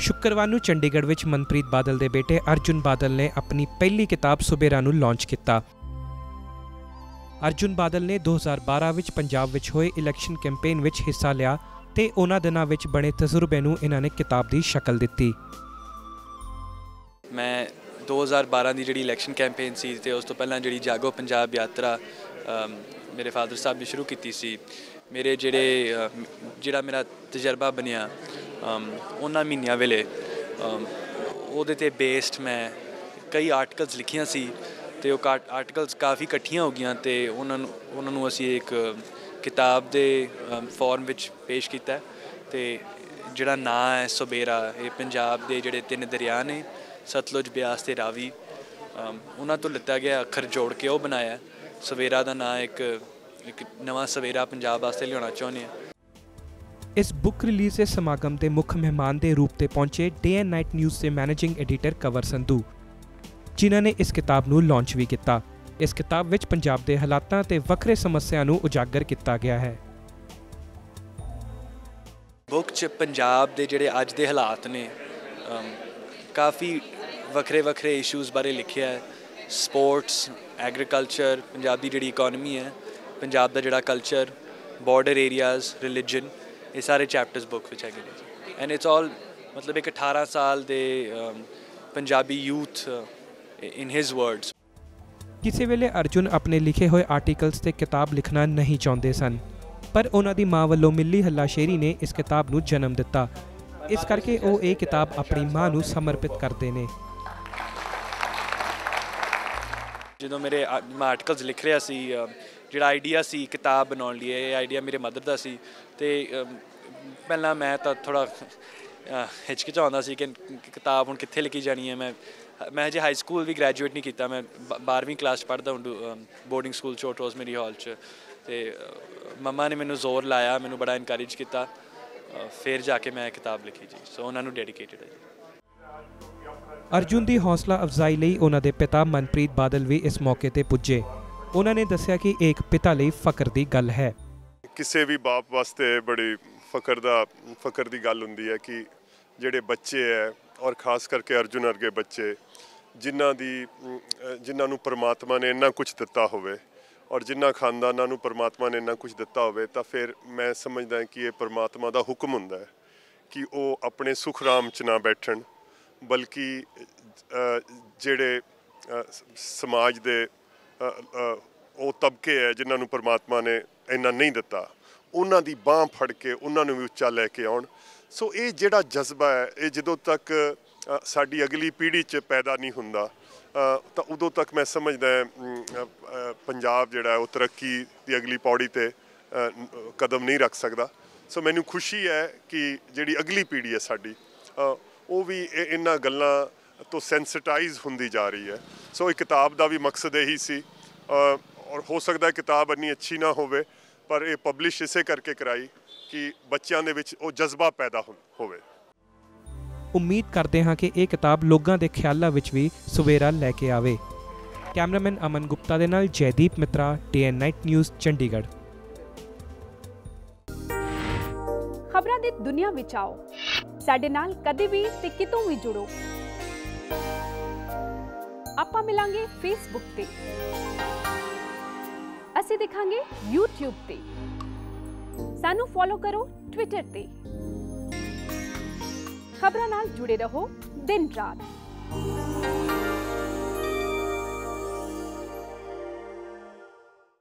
ਸ਼ੁੱਕਰਵਾਰ ਨੂੰ ਚੰਡੀਗੜ੍ਹ ਵਿੱਚ ਮਨਪ੍ਰੀਤ ਬਾਦਲ ਦੇ ਬੇਟੇ ਅਰਜੁਨ ਬਾਦਲ ਨੇ ਆਪਣੀ ਪਹਿਲੀ ਕਿਤਾਬ ਸੁਬੇਰਾ ਨੂੰ ਲਾਂਚ ਕੀਤਾ। ਅਰਜੁਨ ਬਾਦਲ ਨੇ 2012 ਵਿੱਚ ਪੰਜਾਬ ਵਿੱਚ ਹੋਏ ਇਲੈਕਸ਼ਨ ਕੈਂਪੇਨ ਵਿੱਚ ਹਿੱਸਾ ਲਿਆ ਤੇ ਉਹਨਾਂ ਦਿਨਾਂ ਵਿੱਚ ਬਣੇ ਤਜਰਬੇ ਨੂੰ ਇਹਨਾਂ ਨੇ ਕਿਤਾਬ ਦੀ ਸ਼ਕਲ ਦਿੱਤੀ। ਮੈਂ 2012 ਦੀ ਜਿਹੜੀ ਇਲੈਕਸ਼ਨ ਕੈਂਪੇਨ ਸੀ ਤੇ ਉਸ ਤੋਂ ਪਹਿਲਾਂ ਜਿਹੜੀ ਜਾਗੋ ਪੰਜਾਬ ਯਾਤਰਾ ਮੇਰੇ ਫਾਦਰ ਸਾਹਿਬ ਨੇ ਸ਼ੁਰੂ ਕੀਤੀ ਸੀ। ਮੇਰੇ ਜਿਹੜੇ ਜਿਹੜਾ ਮੇਰਾ ਤਜਰਬਾ ਬਣਿਆ ਉਹਨਾਂ ਮਹੀਨਿਆਂ ਵੇਲੇ ਉਹਦੇ ਤੇ ਬੇਸਡ ਮੈਂ ਕਈ ਆਰਟੀਕਲਸ ਲਿਖੀਆਂ ਸੀ ਤੇ ਉਹ ਆਰਟੀਕਲਸ ਕਾਫੀ ਇਕੱਠੀਆਂ ਹੋ ਗਈਆਂ ਤੇ ਉਹਨਾਂ ਨੂੰ ਉਹਨਾਂ ਨੂੰ ਅਸੀਂ ਇੱਕ ਕਿਤਾਬ ਦੇ ਫਾਰਮ ਵਿੱਚ ਪੇਸ਼ ਕੀਤਾ ਹੈ ਤੇ ਜਿਹੜਾ ਨਾਂ ਹੈ ਸੁਬੇਰਾ, ਇਹ ਪੰਜਾਬ ਦੇ ਜਿਹੜੇ ਤਿੰਨ ਦਰਿਆ ਨੇ, ਸਤਲੁਜ, ਬਿਆਸ ਤੇ ਰਾਵੀ ਉਹਨਾਂ ਤੋਂ ਲਿੱਤਾ ਗਿਆ ਅੱਖਰ ਜੋੜ ਕੇ ਉਹ ਬਣਾਇਆ ਸਵੇਰਾ ਦਾ ਨਾਂ ਇੱਕ ਇੱਕ ਨਵਾਂ ਸਵੇਰਾ ਪੰਜਾਬ ਵਾਸਤੇ ਲਿਆਉਣਾ ਚਾਹੁੰਦੇ ਹਾਂ। ਇਸ ਬੁੱਕ ਰਿਲੀਜ਼ ਦੇ ਸਮਾਗਮ ਦੇ ਮੁੱਖ ਮਹਿਮਾਨ ਦੇ ਰੂਪ ਤੇ ਪਹੁੰਚੇ ਡੇ ਐਂਡ ਨਾਈਟ ਨਿਊਜ਼ ਦੇ ਮੈਨੇਜਿੰਗ ਐਡੀਟਰ ਕਵਰ ਸੰਧੂ, ਜਿਨ੍ਹਾਂ ਨੇ ਇਸ ਕਿਤਾਬ ਨੂੰ ਲਾਂਚ ਵੀ ਕੀਤਾ। ਇਸ ਕਿਤਾਬ ਵਿੱਚ ਪੰਜਾਬ ਦੇ ਹਾਲਾਤਾਂ ਤੇ ਵੱਖਰੇ ਸਮੱਸਿਆ ਨੂੰ ਉਜਾਗਰ ਕੀਤਾ ਗਿਆ ਹੈ। ਬੁੱਕ 'ਚ ਪੰਜਾਬ ਦੇ ਜਿਹੜੇ ਅੱਜ ਦੇ ਹਾਲਾਤ ਨੇ ਕਾਫੀ ਵੱਖਰੇ ਵੱਖਰੇ ਇਸ਼ੂਜ਼ ਬਾਰੇ ਲਿਖਿਆ ਹੈ। ਸਪੋਰਟਸ ਐਗਰੀਕਲਚਰ ਪੰਜਾਬ ਦੀ ਜਿਹੜੀ ਇਕਨੋਮੀ ਹੈ, ਪੰਜਾਬ ਦਾ ਜਿਹੜਾ ਕਲਚਰ ਬਾਰਡਰ ਏਰੀਆਜ਼ ਰਿਲੀਜਨ ਇਹ ਸਾਰੇ ਚੈਪਟਰਸ ਬੁੱਕ ਵਿੱਚ ਹੈਗੇ ਨੇ ਐਂਡ ਇਟਸ ਆਲ ਮਤਲਬ ਇੱਕ 18 ਸਾਲ ਦੇ Punjabi youth in his words ਕਿਸੇ ਵੇਲੇ ਅਰਜੁਨ ਆਪਣੇ ਲਿਖੇ ਹੋਏ ਆਰਟੀਕਲਸ ਤੇ ਕਿਤਾਬ ਲਿਖਣਾ ਨਹੀਂ ਚਾਹੁੰਦੇ ਸਨ। ਪਰ ਉਹਨਾਂ ਦੀ ਮਾਂ ਵੱਲੋਂ ਮਿਲੀ ਹੱਲਾਸ਼ੇਰੀ ਨੇ ਇਸ ਕਿਤਾਬ ਨੂੰ ਜਨਮ ਦਿੱਤਾ। ਇਸ ਕਰਕੇ ਉਹ ਇਹ ਕਿਤਾਬ ਆਪਣੀ ਮਾਂ ਨੂੰ ਸਮਰਪਿਤ ਕਰਦੇ ਨੇ। ਜਦੋਂ ਮੇਰੇ ਮੈਂ ਆਰਟੀਕਲਸ ਲਿਖ ਰਿਹਾ ਸੀ ਜਿਹੜਾ ਆਈਡੀਆ ਸੀ ਕਿਤਾਬ ਬਣਾਉਣ ਲਈ ਇਹ ਆਈਡੀਆ ਮੇਰੇ ਮਦਰ ਦਾ ਸੀ। ਤੇ ਪਹਿਲਾਂ ਮੈਂ ਤਾਂ ਥੋੜਾ ਹਿਚਕਿਚਾਉਂਦਾ ਸੀ ਕਿ ਕਿਤਾਬ ਹੁਣ ਕਿੱਥੇ ਲਿਖੀ ਜਾਣੀ ਹੈ। ਮੈਂ ਮੈਂ ਹਜੇ ਹਾਈ ਸਕੂਲ ਵੀ ਗ੍ਰੈਜੂਏਟ ਨਹੀਂ ਕੀਤਾ। ਮੈਂ 12ਵੀਂ ਕਲਾਸ ਪੜ੍ਹਦਾ ਹਾਂ ਬੋਰਡਿੰਗ ਸਕੂਲ ਚੋਟ ਰੋਜ਼ਮੇਰੀ ਹਾਲ 'ਚ। ਤੇ ਅ, ਮੰਮਾ ਨੇ ਮੈਨੂੰ ਜ਼ੋਰ ਲਾਇਆ ਮੈਨੂੰ ਬੜਾ ਇਨਕਰੇਜ ਕੀਤਾ। ਫਿਰ ਜਾ ਕੇ ਮੈਂ ਇਹ ਕਿਤਾਬ ਲਿਖੀ ਜੀ। ਸੋ ਉਹਨਾਂ ਨੂੰ ਡੈਡੀਕੇਟਡ ਹੈ ਜੀ। ਅਰਜੁਨ ਦੀ ਹੌਸਲਾ ਅਫਜ਼ਾਈ ਲਈ ਉਹਨਾਂ ਦੇ ਪਿਤਾ ਮਨਪ੍ਰੀਤ ਬਾਦਲ ਵੀ ਇਸ ਮੌਕੇ ਤੇ ਪੁੱਜੇ। ਉਹਨਾਂ ਨੇ ਦੱਸਿਆ ਕਿ ਇਹ ਇੱਕ ਪਿਤਾ ਲਈ ਫਕਰ ਦੀ ਗੱਲ ਹੈ। ਕਿਸੇ ਵੀ ਬਾਪ ਵਾਸਤੇ ਬੜੀ ਫਕਰ ਦਾ ਫਕਰ ਦੀ ਗੱਲ ਹੁੰਦੀ ਹੈ ਕਿ ਜਿਹੜੇ ਬੱਚੇ ਹੈ ਔਰ ਖਾਸ ਕਰਕੇ ਅਰਜੁਨ ਵਰਗੇ ਬੱਚੇ, ਜਿਨ੍ਹਾਂ ਦੀ, ਜਿਨ੍ਹਾਂ ਨੂੰ ਪਰਮਾਤਮਾ ਨੇ ਇੰਨਾ ਕੁਝ ਦਿੱਤਾ ਹੋਵੇ ਔਰ ਜਿਨ੍ਹਾਂ ਖਾਨਦਾਨਾਂ ਨੂੰ ਪਰਮਾਤਮਾ ਨੇ ਇੰਨਾ ਕੁਝ ਦਿੱਤਾ ਹੋਵੇ, ਤਾਂ ਫਿਰ ਮੈਂ ਸਮਝਦਾ ਕਿ ਇਹ ਪਰਮਾਤਮਾ ਦਾ ਹੁਕਮ ਹੁੰਦਾ ਹੈ ਕਿ ਉਹ ਆਪਣੇ ਸੁਖ ਰਾਮ ਚ ਨਾ ਬੈਠਣ, ਬਲਕਿ ਜਿਹੜੇ ਸਮਾਜ ਦੇ ਉਹ ਤਬਕੇ ਹੈ ਜਿਨ੍ਹਾਂ ਨੂੰ ਪਰਮਾਤਮਾ ਨੇ ਇੰਨਾ ਨਹੀਂ ਦਿੱਤਾ। ਉਹਨਾਂ ਦੀ ਬਾਹ ਫੜ ਕੇ ਉਹਨਾਂ ਨੂੰ ਵੀ ਉੱਚਾ ਲੈ ਕੇ ਆਉਣ। ਸੋ ਇਹ ਜਿਹੜਾ ਜਜ਼ਬਾ ਹੈ, ਇਹ ਜਦੋਂ ਤੱਕ ਸਾਡੀ ਅਗਲੀ ਪੀੜ੍ਹੀ 'ਚ ਪੈਦਾ ਨਹੀਂ ਹੁੰਦਾ ਤਾਂ ਉਦੋਂ ਤੱਕ ਮੈਂ ਸਮਝਦਾ ਪੰਜਾਬ ਜਿਹੜਾ ਉਹ ਤਰੱਕੀ ਦੀ ਅਗਲੀ ਪੌੜੀ ਤੇ ਕਦਮ ਨਹੀਂ ਰੱਖ ਸਕਦਾ। ਸੋ ਮੈਨੂੰ ਖੁਸ਼ੀ ਹੈ ਕਿ ਜਿਹੜੀ ਅਗਲੀ ਪੀੜ੍ਹੀ ਹੈ ਸਾਡੀ ਉਹ ਵੀ ਇਹ- ਇਹਨਾਂ ਗੱਲਾਂ ਤੋਂ ਸੈਂਸਿਟਾਈਜ਼ ਹੁੰਦੀ ਜਾ ਰਹੀ ਹੈ। ਸੋ ਇਹ ਕਿਤਾਬ ਦਾ ਵੀ ਮਕਸਦ ਇਹੀ ਸੀ। ਔਰ ਹੋ ਸਕਦਾ ਹੈ ਕਿਤਾਬ ਇੰਨੀ ਅੱਛੀ ਨਾ ਹੋਵੇ ਪਰ ਇਹ ਪਬਲਿਸ਼ ਇਸੇ ਕਰਕੇ ਕਰਾਈ ਕਿ ਬੱਚਿਆਂ ਦੇ ਵਿੱਚ ਉਹ ਜਜ਼ਬਾ ਪੈਦਾ ਹੋਵੇ। ਉਮੀਦ ਕਰਦੇ ਹਾਂ ਕਿ ਇਹ ਕਿਤਾਬ ਲੋਕਾਂ ਦੇ ਖਿਆਲਾਂ ਵਿੱਚ ਵੀ ਸਵੇਰਾ ਲੈ ਕੇ ਆਵੇ। ਕੈਮਰਾਮੈਨ ਅਮਨ ਗੁਪਤਾ ਦੇ ਨਾਲ ਜੈਦੀਪ ਮਿੱਤਰਾ ਟੀਐਨ ਨਾਈਟ ਨਿਊਜ਼ ਚੰਡੀਗੜ੍ਹ। ਖਬਰਾਂ ਦੀ ਦੁਨੀਆ ਵਿੱਚ ਆਓ। ਸਾਡੇ ਨਾਲ ਕਦੇ ਵੀ ਤੇ ਕਿਤੋਂ ਵੀ ਜੁੜੋ। ਆਪਾਂ ਮਿਲਾਂਗੇ ਫੇਸਬੁੱਕ ਤੇ। ਅਸੀਂ ਦਿਖਾਂਗੇ YouTube ਤੇ। ਸਾਨੂੰ ਫੋਲੋ ਕਰੋ ਟਵਿੱਟਰ ਤੇ। ਖਬਰਾਂ ਨਾਲ ਜੁੜੇ ਰਹੋ ਦਿਨ ਰਾਤ।